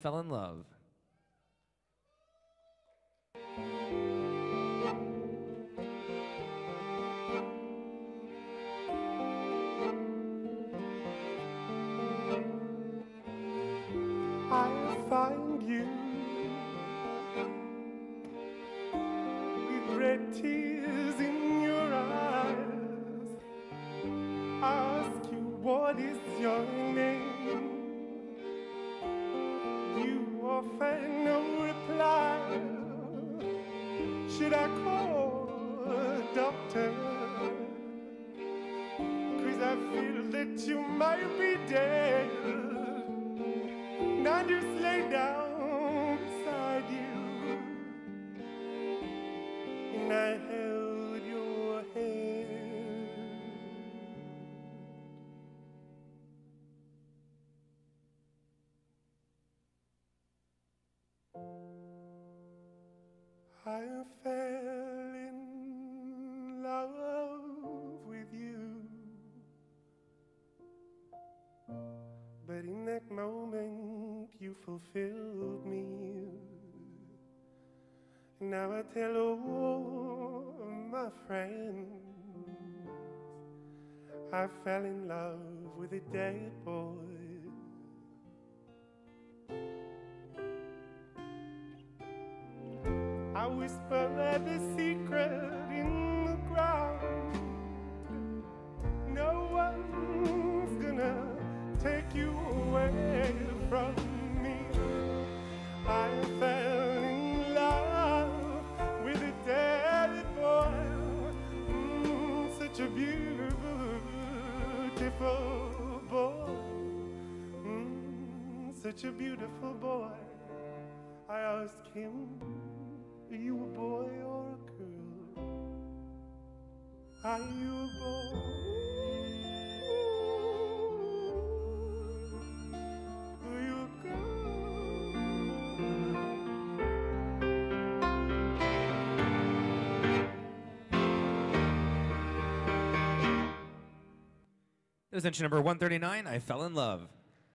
fell in love. I'll find you with red tears in your eyes. Ask you what is your name. You offer no reply. Should I call a doctor? Cause I feel that you might be dead. And I just lay down beside you And I I fell in love with you But in that moment, you fulfilled me. Now I tell all my friends I fell in love with a dead boy. Whisper the secret in the ground. No one's gonna take you away from me. I fell in love with a dead boy, Mm, such a beautiful boy, Mm, such a beautiful boy. Are you a boy? Are you a girl? That was entry number 139, I Fell in Love.